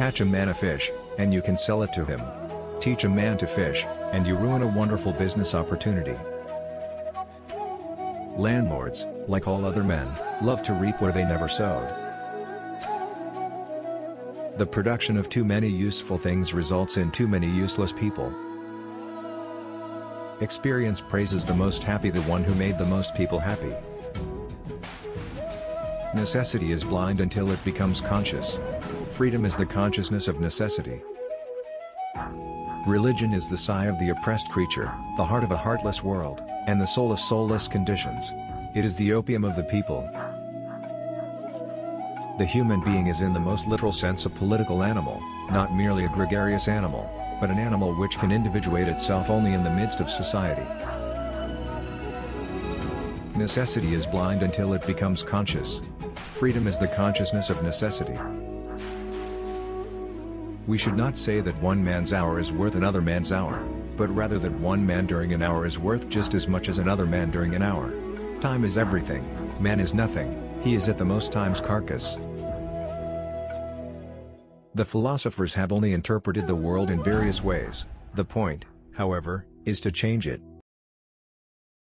Catch a man a fish, and you can sell it to him. Teach a man to fish, and you ruin a wonderful business opportunity. Landlords, like all other men, love to reap where they never sowed. The production of too many useful things results in too many useless people. Experience praises the most happy the one who made the most people happy. Necessity is blind until it becomes conscious. Freedom is the consciousness of necessity. Religion is the sigh of the oppressed creature, the heart of a heartless world, and the soul of soulless conditions. It is the opium of the people. The human being is in the most literal sense a political animal, not merely a gregarious animal, but an animal which can individuate itself only in the midst of society. Necessity is blind until it becomes conscious. Freedom is the consciousness of necessity. We should not say that one man's hour is worth another man's hour, but rather that one man during an hour is worth just as much as another man during an hour. Time is everything, man is nothing, he is at the most time's carcass. The philosophers have only interpreted the world in various ways, the point, however, is to change it.